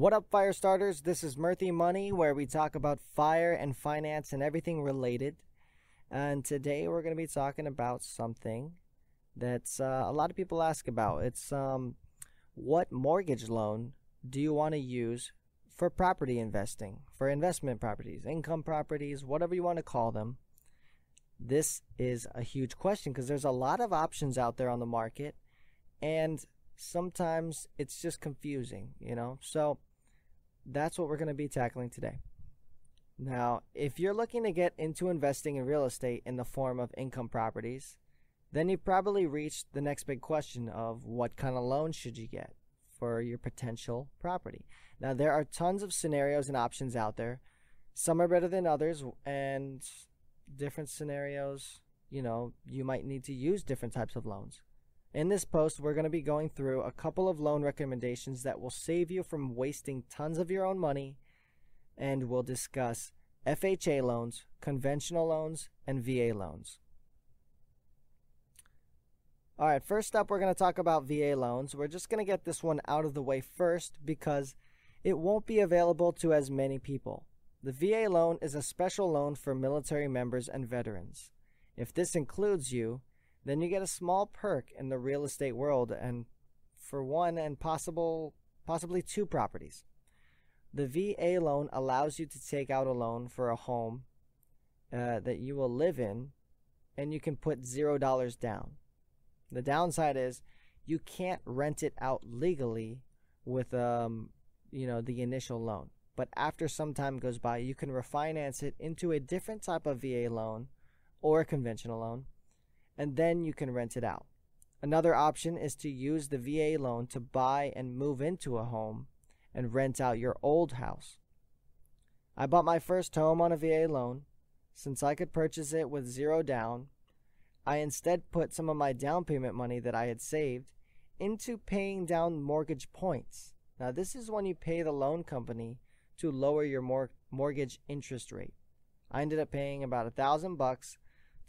What up, fire starters? This is Mirthy Money, where we talk about fire and finance and everything related. And today we're going to be talking about something that's uh, a lot of people ask about. It's um, what mortgage loan do you want to use for property investing, for investment properties, income properties, whatever you want to call them? This is a huge question because there's a lot of options out there on the market, and sometimes it's just confusing, you know? So that's what we're going to be tackling today. Now, if you're looking to get into investing in real estate in the form of income properties, then you've probably reached the next big question of what kind of loan should you get for your potential property. Now, there are tons of scenarios and options out there. Some are better than others, and different scenarios, you know, you might need to use different types of loans. In this post, we're going to be going through a couple of loan recommendations that will save you from wasting tons of your own money, and we'll discuss FHA loans, conventional loans, and VA loans. All right, first up, we're going to talk about VA loans. We're just going to get this one out of the way first because it won't be available to as many people. The VA loan is a special loan for military members and veterans. If this includes you, then you get a small perk in the real estate world and for one and possible possibly two properties. The VA loan allows you to take out a loan for a home uh, that you will live in and you can put zero dollars down. The downside is you can't rent it out legally with um, you know the initial loan. But after some time goes by, you can refinance it into a different type of VA loan or a conventional loan and then you can rent it out. Another option is to use the VA loan to buy and move into a home and rent out your old house. I bought my first home on a VA loan. Since I could purchase it with zero down, I instead put some of my down payment money that I had saved into paying down mortgage points. Now, this is when you pay the loan company to lower your mor- mortgage interest rate. I ended up paying about a thousand bucks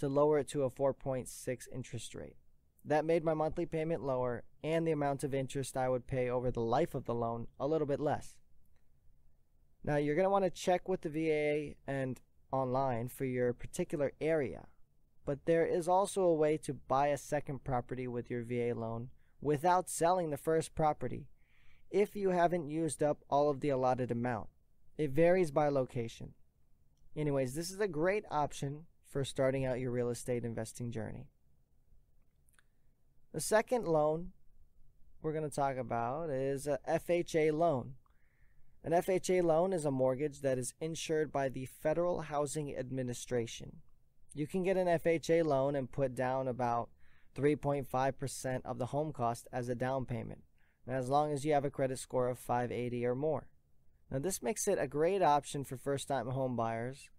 to lower it to a 4.6 interest rate. That made my monthly payment lower and the amount of interest I would pay over the life of the loan a little bit less. Now, you're going to want to check with the VA and online for your particular area, but there is also a way to buy a second property with your VA loan without selling the first property if you haven't used up all of the allotted amount. It varies by location. Anyways, this is a great option for starting out your real estate investing journey. The second loan we're going to talk about is a FHA loan. An FHA loan is a mortgage that is insured by the Federal Housing Administration. You can get an FHA loan and put down about 3.5% of the home cost as a down payment, as long as you have a credit score of 580 or more. Now, this makes it a great option for first time home buyers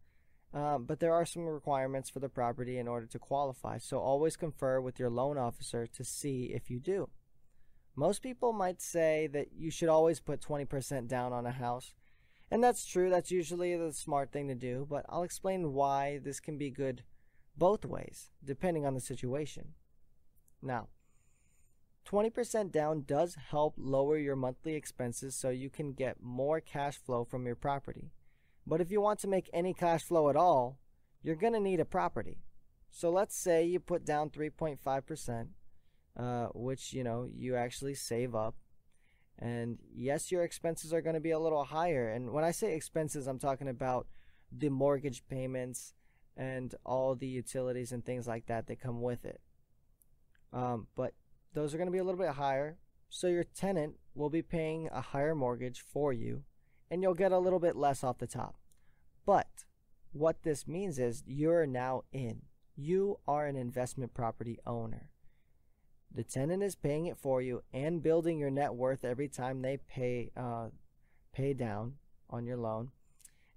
uh, but there are some requirements for the property in order to qualify, so always confer with your loan officer to see if you do. Most people might say that you should always put 20% down on a house, and that's true, that's usually the smart thing to do, but I'll explain why this can be good both ways, depending on the situation. Now, 20% down does help lower your monthly expenses so you can get more cash flow from your property. But if you want to make any cash flow at all, you're going to need a property. So let's say you put down 3.5%, uh, which, you know, you actually save up. And yes, your expenses are going to be a little higher. And when I say expenses, I'm talking about the mortgage payments and all the utilities and things like that that come with it. Um, but those are going to be a little bit higher. So your tenant will be paying a higher mortgage for you and you'll get a little bit less off the top. But what this means is you're now in. You are an investment property owner. The tenant is paying it for you and building your net worth every time they pay uh, pay down on your loan,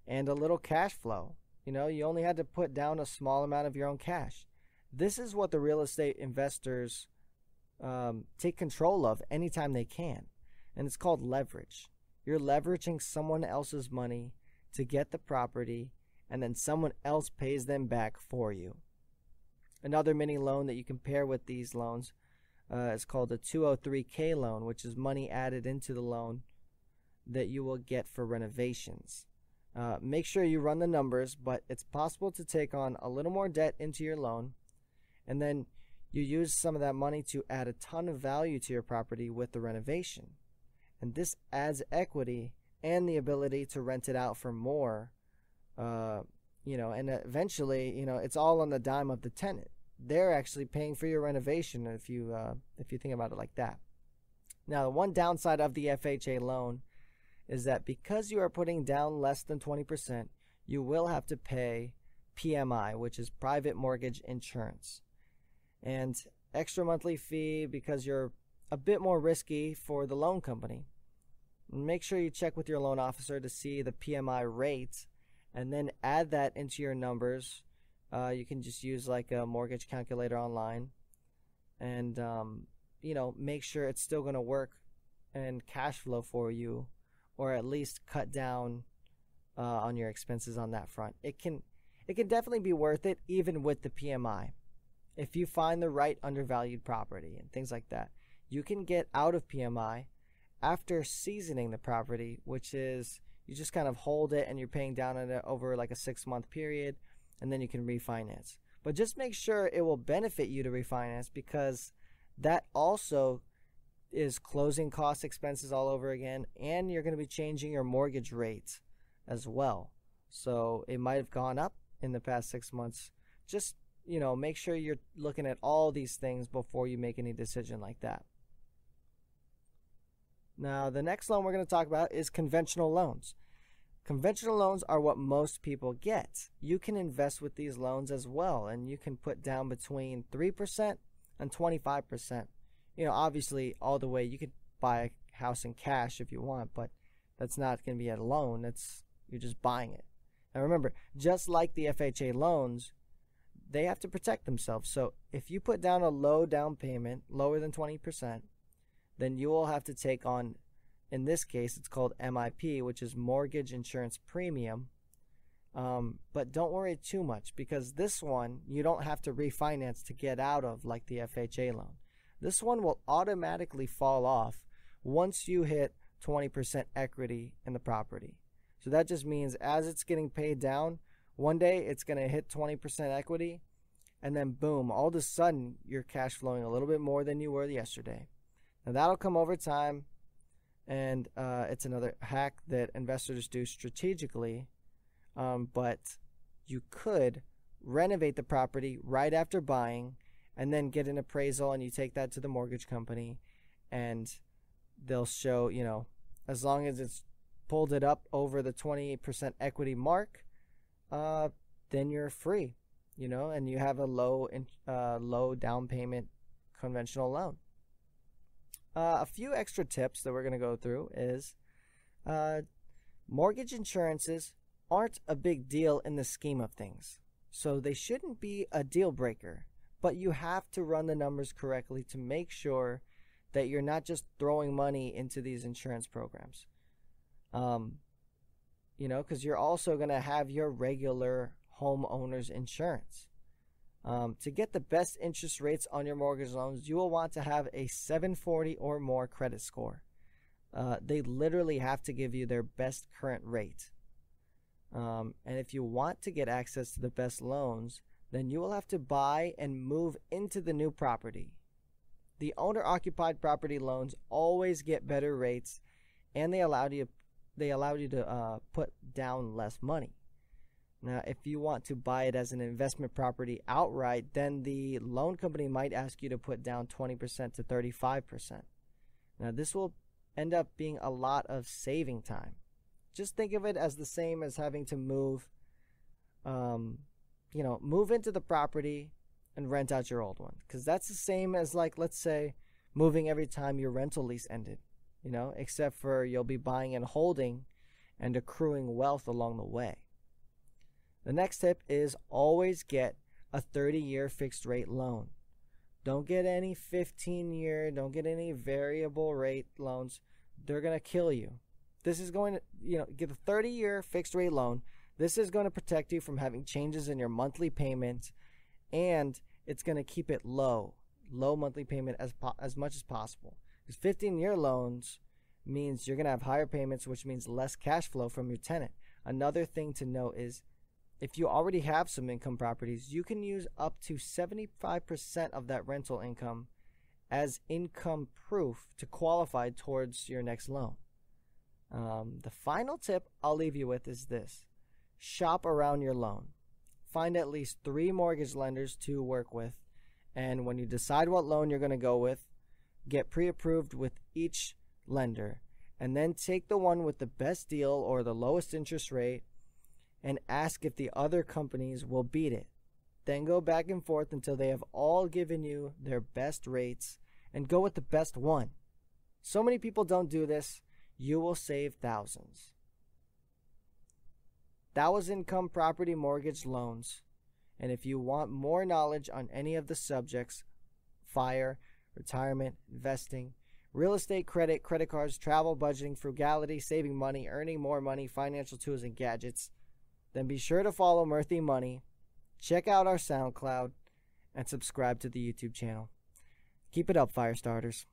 and a little cash flow. You know, you only had to put down a small amount of your own cash. This is what the real estate investors um, take control of anytime they can, and it's called leverage. You're leveraging someone else's money to get the property, and then someone else pays them back for you. Another mini loan that you can pair with these loans uh, is called a 203k loan, which is money added into the loan that you will get for renovations. Uh, make sure you run the numbers, but it's possible to take on a little more debt into your loan, and then you use some of that money to add a ton of value to your property with the renovation. And this adds equity and the ability to rent it out for more. Uh, you know, and eventually, you know, it's all on the dime of the tenant. They're actually paying for your renovation if you uh, if you think about it like that. Now, the one downside of the FHA loan is that because you are putting down less than 20%, you will have to pay PMI, which is private mortgage insurance. And extra monthly fee because you're a bit more risky for the loan company. Make sure you check with your loan officer to see the PMI rate and then add that into your numbers. Uh, you can just use like a mortgage calculator online and, um, you know, make sure it's still going to work and cash flow for you or at least cut down uh, on your expenses on that front. It can it can definitely be worth it even with the PMI. If you find the right undervalued property and things like that, you can get out of PMI after seasoning the property, which is you just kind of hold it and you're paying down on it over like a 6 month period and then you can refinance. But just make sure it will benefit you to refinance because that also is closing cost expenses all over again, and you're going to be changing your mortgage rate as well. So it might have gone up in the past six months. Just you know, make sure you're looking at all these things before you make any decision like that. Now, the next loan we're going to talk about is conventional loans. Conventional loans are what most people get. You can invest with these loans as well, and you can put down between 3% and 25% you know, obviously, all the way you could buy a house in cash if you want, but that's not going to be a loan. That's you're just buying it. Now remember, just like the FHA loans, they have to protect themselves. So if you put down a low down payment, lower than 20%, then you will have to take on in this case it's called MIP, which is mortgage insurance premium. Um, but don't worry too much because this one you don't have to refinance to get out of like the FHA loan. This one will automatically fall off once you hit 20% equity in the property. So that just means as it's getting paid down, one day it's going to hit 20% equity, and then boom, all of a sudden you're cash flowing a little bit more than you were yesterday. Now that'll come over time, and uh, it's another hack that investors do strategically, um, but you could renovate the property right after buying and then get an appraisal and you take that to the mortgage company and they'll show, you know, as long as it's pulled it up over the 28% equity mark, uh, then you're free, you know, and you have a low in, uh, low down payment conventional loan. Uh, a few extra tips that we're going to go through is uh, mortgage insurances aren't a big deal in the scheme of things. So they shouldn't be a deal breaker but you have to run the numbers correctly to make sure that you're not just throwing money into these insurance programs. Um, you know, because you're also going to have your regular homeowner's insurance. Um, to get the best interest rates on your mortgage loans, you will want to have a 740 or more credit score. Uh, they literally have to give you their best current rate. Um, and if you want to get access to the best loans, then you will have to buy and move into the new property. The owner occupied property loans always get better rates and they allow you they allow you to uh, put down less money. Now, if you want to buy it as an investment property outright, then the loan company might ask you to put down 20% to 35%. Now, this will end up being a lot of saving time. Just think of it as the same as having to move um, you know, move into the property and rent out your old one. Because that's the same as, like, let's say, moving every time your rental lease ended, you know, except for you'll be buying and holding and accruing wealth along the way. The next tip is always get a 30 year fixed rate loan. Don't get any 15 year, don't get any variable rate loans. They're going to kill you. This is going to, you know, get a 30 year fixed rate loan this is going to protect you from having changes in your monthly payment and it's going to keep it low, low monthly payment as as much as possible. Because 15 year loans, means you're going to have higher payments, which means less cash flow from your tenant. Another thing to note is if you already have some income properties, you can use up to 75% of that rental income as income proof to qualify towards your next loan. Um, the final tip I'll leave you with is this shop around your loan. Find at least three mortgage lenders to work with, and when you decide what loan you're going to go with, get pre approved with each lender, and then take the one with the best deal or the lowest interest rate and ask if the other companies will beat it. Then go back and forth until they have all given you their best rates and go with the best one. So many people don't do this, you will save thousands. That was income property mortgage loans. And if you want more knowledge on any of the subjects fire, retirement, investing, real estate credit, credit cards, travel, budgeting, frugality, saving money, earning more money, financial tools, and gadgets, then be sure to follow Mirthy Money, check out our SoundCloud, and subscribe to the YouTube channel. Keep it up, fire starters.